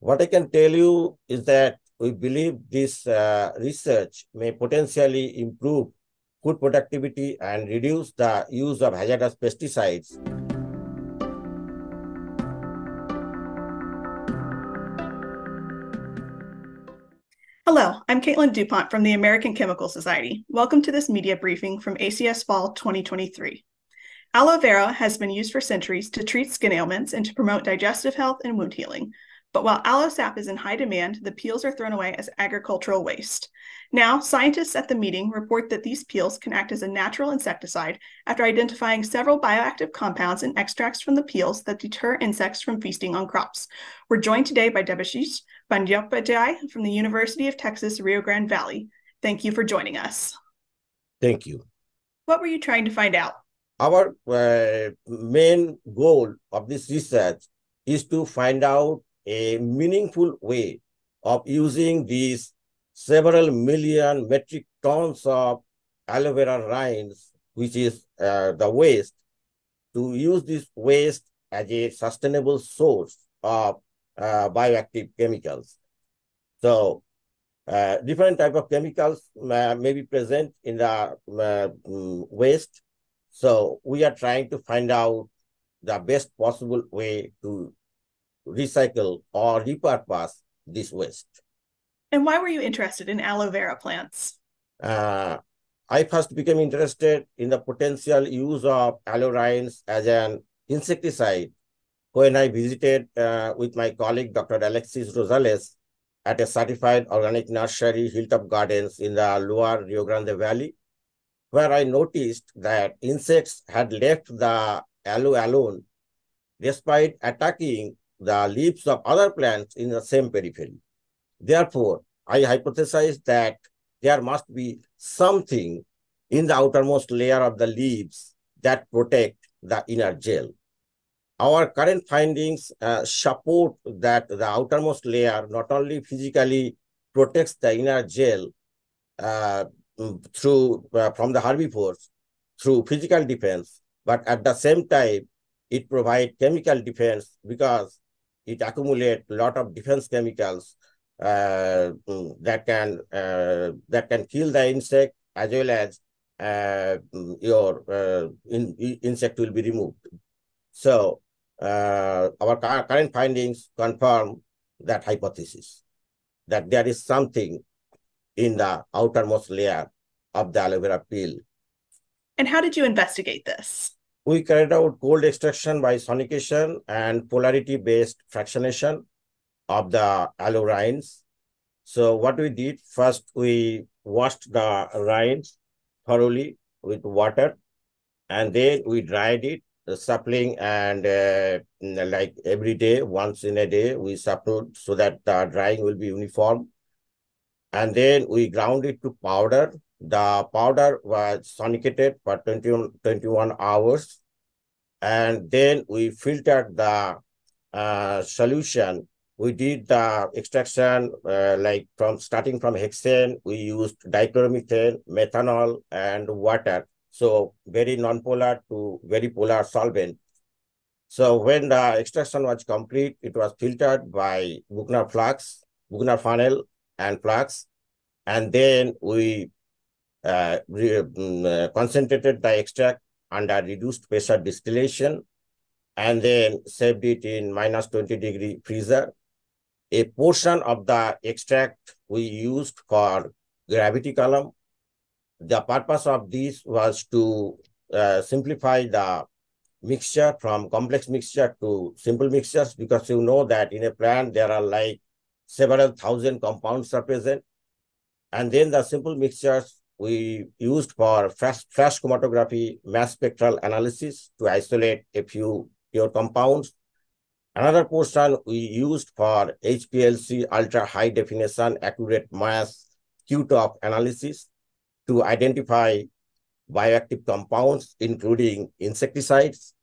What I can tell you is that we believe this uh, research may potentially improve food productivity and reduce the use of hazardous pesticides. Hello, I'm Caitlin DuPont from the American Chemical Society. Welcome to this media briefing from ACS Fall 2023. Aloe vera has been used for centuries to treat skin ailments and to promote digestive health and wound healing. But while aloe sap is in high demand, the peels are thrown away as agricultural waste. Now, scientists at the meeting report that these peels can act as a natural insecticide after identifying several bioactive compounds in extracts from the peels that deter insects from feasting on crops. We're joined today by Debasish Bandyopadhyay from the University of Texas Rio Grande Valley. Thank you for joining us. Thank you. What were you trying to find out? Our uh, main goal of this research is to find out a meaningful way of using these several million metric tons of aloe vera rinds, which is uh, the waste, to use this waste as a sustainable source of uh, bioactive chemicals. So uh, different type of chemicals may be present in the uh, mm, waste. So we are trying to find out the best possible way to recycle or repurpose this waste. And why were you interested in aloe vera plants? Uh, I first became interested in the potential use of aloe rinds as an insecticide when I visited uh, with my colleague, Dr. Alexis Rosales, at a certified organic nursery, Hilltop Gardens in the Lower Rio Grande Valley, where I noticed that insects had left the aloe alone despite attacking the leaves of other plants in the same periphery. Therefore, I hypothesize that there must be something in the outermost layer of the leaves that protect the inner gel. Our current findings uh, support that the outermost layer not only physically protects the inner gel uh, through uh, from the herbivores through physical defense, but at the same time, it provides chemical defense because it accumulates a lot of defense chemicals uh, mm, that can uh, that can kill the insect as well as uh, mm, your uh, in, insect will be removed. So uh, our current findings confirm that hypothesis that there is something in the outermost layer of the aloe vera peel. And how did you investigate this? We carried out cold extraction by sonication and polarity-based fractionation of the aloe rinds. So what we did, first we washed the rinds thoroughly with water, and then we dried it, the sapling, and uh, like every day, once in a day, we sappled so that the drying will be uniform. And then we ground it to powder the powder was sonicated for 20, 21 hours. And then we filtered the uh, solution. We did the extraction uh, like from starting from hexane, we used dichloromethane, methanol, and water. So very non-polar to very polar solvent. So when the extraction was complete, it was filtered by Buchner flask, Buchner funnel, and flask. And then we uh, mm, uh, concentrated the extract under reduced pressure distillation and then saved it in minus 20 degree freezer. A portion of the extract we used for gravity column. The purpose of this was to uh, simplify the mixture from complex mixture to simple mixtures because you know that in a plant there are like several thousand compounds are present. And then the simple mixtures we used for flash, chromatography mass spectral analysis to isolate a few pure compounds. Another portion we used for HPLC ultra high definition accurate mass QTOF analysis to identify bioactive compounds, including insecticides.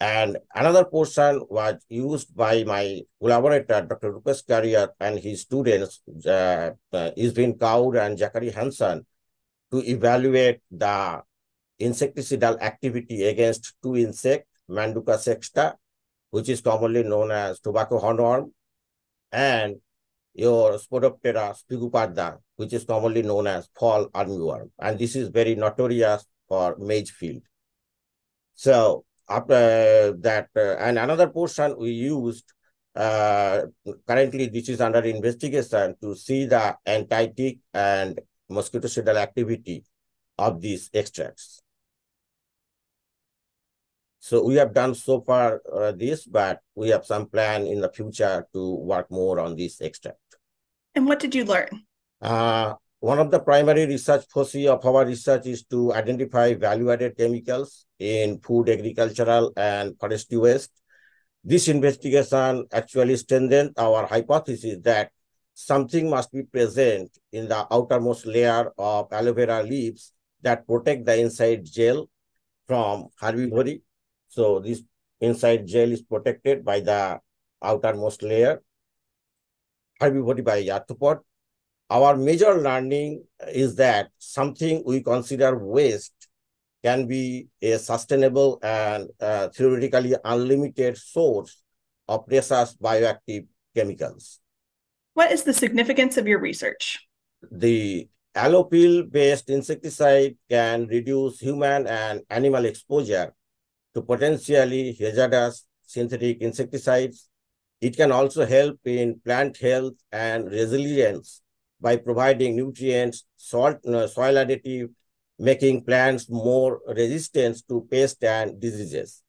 And another portion was used by my collaborator, Dr. Rupesh Kariyat, and his students, uh, uh, Kaur and Zachary Hanson, to evaluate the insecticidal activity against two insects, Manduca sexta, which is commonly known as tobacco hornworm, and your Spodoptera frugiperda, which is commonly known as fall armyworm. And this is very notorious for maize field. So after that, uh, and another portion we used, uh, currently this is under investigation to see the anti-tick and mosquitocidal activity of these extracts. So we have done so far uh, this, but we have some plan in the future to work more on this extract. And what did you learn? Uh, one of the primary research foci of our research is to identify value-added chemicals in food, agricultural, and forestry waste. This investigation actually strengthened our hypothesis that something must be present in the outermost layer of aloe vera leaves that protect the inside gel from herbivory. So this inside gel is protected by the outermost layer, herbivory by arthropod. Our major learning is that something we consider waste can be a sustainable and uh, theoretically unlimited source of precious bioactive chemicals. What is the significance of your research? The aloe peel-based insecticide can reduce human and animal exposure to potentially hazardous synthetic insecticides. It can also help in plant health and resilience by providing nutrients, salt, uh, soil additive, making plants more resistant to pests and diseases.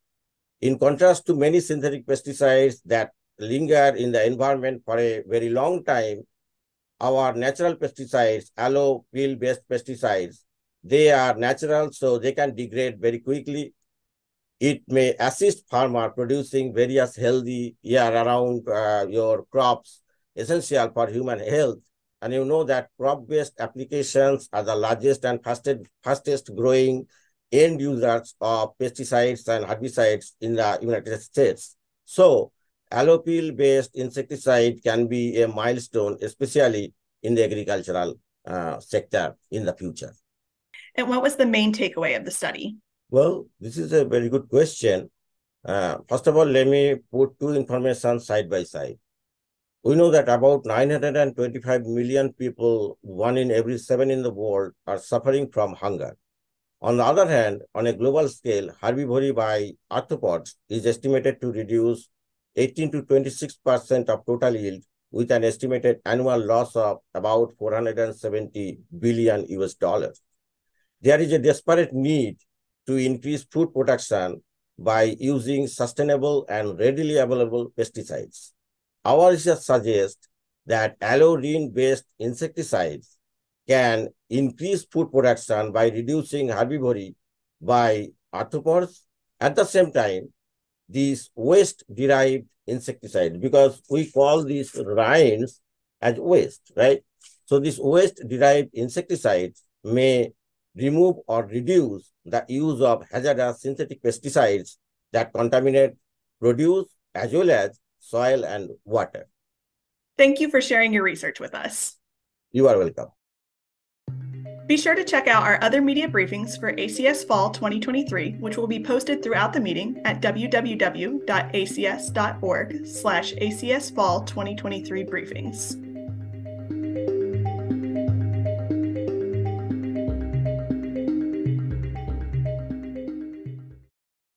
In contrast to many synthetic pesticides that linger in the environment for a very long time, our natural pesticides, aloe peel-based pesticides, they are natural, so they can degrade very quickly. It may assist farmer producing various healthy year-round uh, your crops, essential for human health, and you know that crop-based applications are the largest and fastest, fastest growing end users of pesticides and herbicides in the United States. So aloe peel-based insecticide can be a milestone, especially in the agricultural uh, sector in the future. And what was the main takeaway of the study? Well, this is a very good question. Uh, first of all, let me put two information side by side. We know that about 925 million people, one in every seven in the world, are suffering from hunger. On the other hand, on a global scale, herbivory by arthropods is estimated to reduce 18 to 26% of total yield with an estimated annual loss of about 470 billion US dollars. There is a desperate need to increase food production by using sustainable and readily available pesticides. Our research suggests that aloe-based insecticides can increase food production by reducing herbivory by arthropods. At the same time, these waste-derived insecticides, because we call these rinds as waste, right? So these waste-derived insecticides may remove or reduce the use of hazardous synthetic pesticides that contaminate produce as well as soil, and water. Thank you for sharing your research with us. You are welcome. Be sure to check out our other media briefings for ACS Fall 2023, which will be posted throughout the meeting at www.acs.org slash ACS Fall 2023 briefings.